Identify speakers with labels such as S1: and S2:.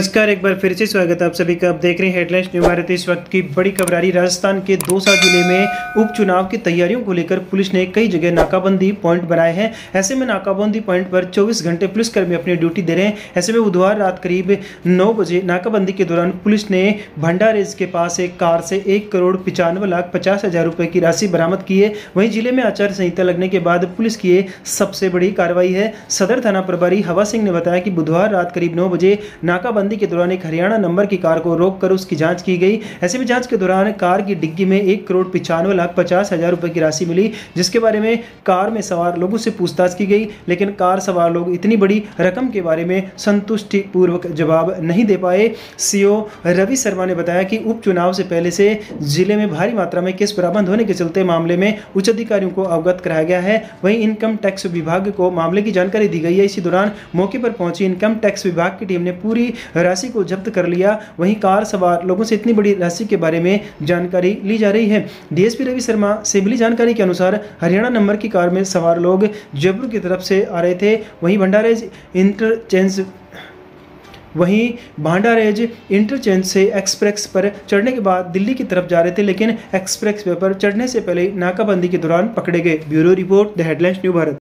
S1: नमस्कार, एक बार फिर से स्वागत है आप सभी का। आप देख रहे हैं हेडलाइंस न्यू भारत इस वक्त की बड़ी खबरारी राजस्थान के दौसा ज़िले में उपचुनाव की तैयारियों को लेकर पुलिस ने कई जगह नाकाबंदी पॉइंट बनाए हैं। ऐसे में नाकाबंदी पॉइंट पर 24 घंटे पुलिसकर्मी अपनी ड्यूटी दे रहे हैं। ऐसे में बुधवार रात करीब नौ बजे नाकाबंदी के दौरान पुलिस ने भंडारेज के पास एक कार से एक करोड़ पिचानवे लाख पचास हज़ार रुपए की राशि बरामद की है। वहीं ज़िले में आचार संहिता लगने के बाद पुलिस की ये सबसे बड़ी कार्रवाई है। सदर थाना प्रभारी हवा सिंह ने बताया कि बुधवार रात करीब नौ बजे नाकाबंदी नाकाबंदी के दौरान एक हरियाणा नंबर की कार को रोककर उसकी जाँच की गई। ऐसे में जाँच के दौरान कार की डिग्गी में एक करोड़ पिचानवे लाख पचास हज़ार रुपए की राशि मिली, जिसके बारे में कार में सवार लोगों से पूछताछ की गई, लेकिन कार सवार लोग इतनी बड़ी रकम के बारे में संतुष्टि पूर्वक जवाब नहीं दे पाए। सीओ रवि शर्मा ने बताया कि उपचुनाव से पहले से ज़िले में भारी मात्रा में केस बरामद होने के चलते मामले में उच्च अधिकारियों को अवगत कराया गया है। वहीं इनकम टैक्स विभाग को मामले की जानकारी दी गई है। इसी दौरान मौके पर पहुँची इनकम टैक्स विभाग की टीम ने पूरी राशि को जब्त कर लिया। वहीं कार सवार लोगों से इतनी बड़ी राशि के बारे में जानकारी ली जा रही है। डीएसपी रवि शर्मा से मिली जानकारी के अनुसार हरियाणा नंबर की कार में सवार लोग जयपुर की तरफ़ से आ रहे थे। वहीं भंडारेज इंटरचेंज, वहीं भांडारेज इंटरचेंज से एक्सप्रेस पर चढ़ने के बाद दिल्ली की तरफ़ जा रहे थे, लेकिन एक्सप्रेस वे पर चढ़ने से पहले नाकाबंदी के दौरान पकड़े गए। Bureau report, the headlines, new Bharat.